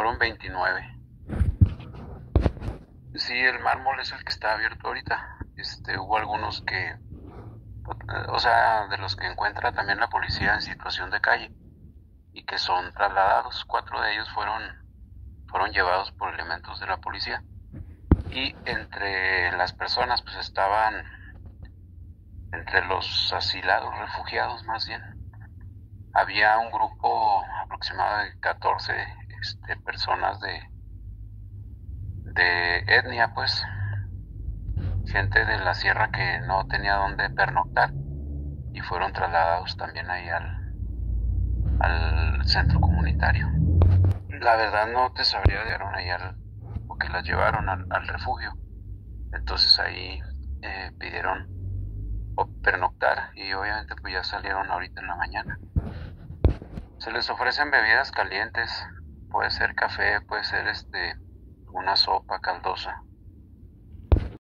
fueron 29. Sí, el mármol es el que está abierto ahorita. Este, hubo algunos que, o sea, de los que encuentra también la policía en situación de calle y que son trasladados. Cuatro de ellos fueron, fueron llevados por elementos de la policía. Y entre las personas, pues estaban, entre los asilados, refugiados más bien, había un grupo aproximado de 14 este, personas de, de etnia, pues, gente de la sierra que no tenía dónde pernoctar y fueron trasladados también ahí al, al centro comunitario. La verdad no te sabría de ahí al, o las llevaron al, al refugio. Entonces ahí eh, pidieron pernoctar y obviamente pues ya salieron ahorita en la mañana. Se les ofrecen bebidas calientes, puede ser café, puede ser este una sopa caldosa